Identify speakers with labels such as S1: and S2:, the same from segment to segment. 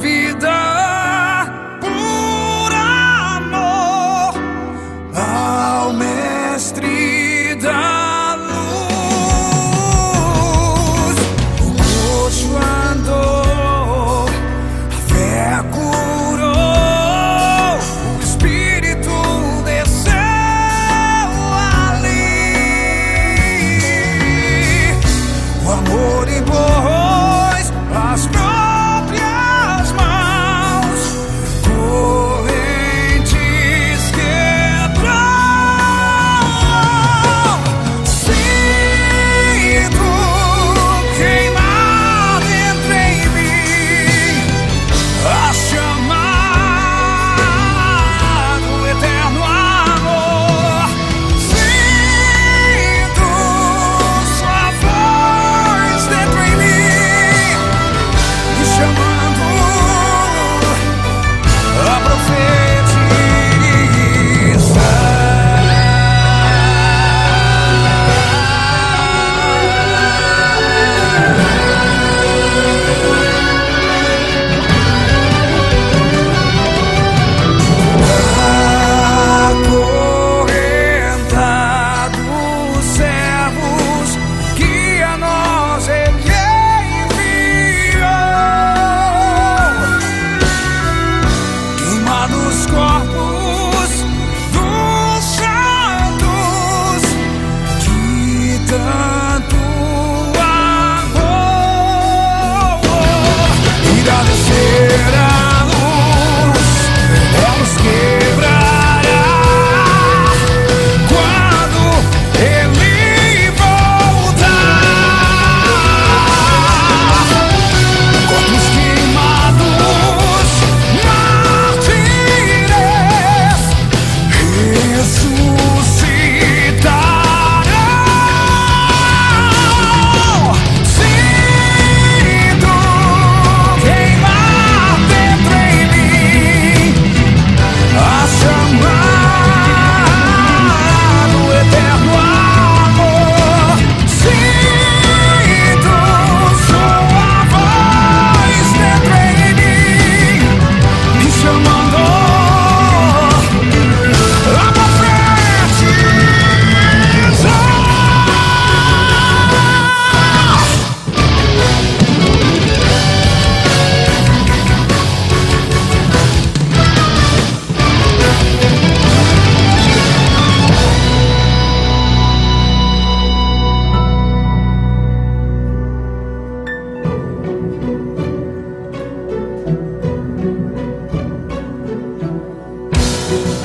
S1: vida.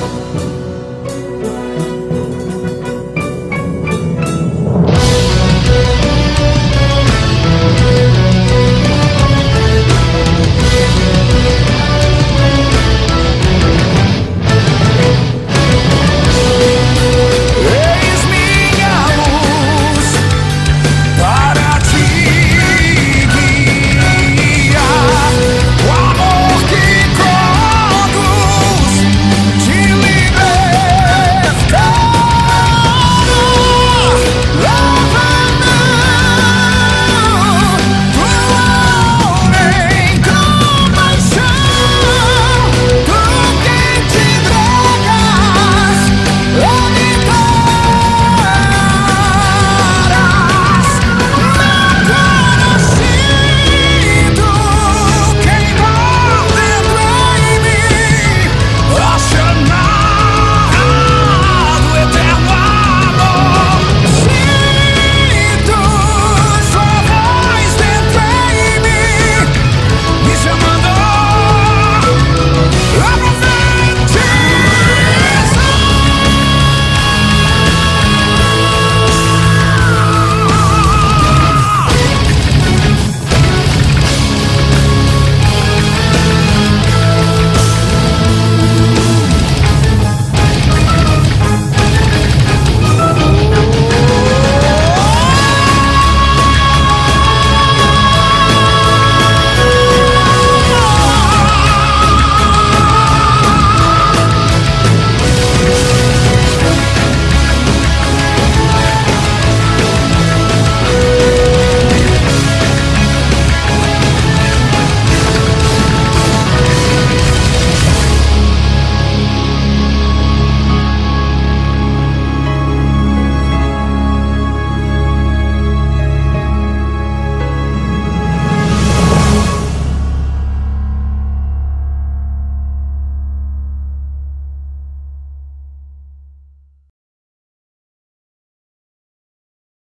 S1: Thank you.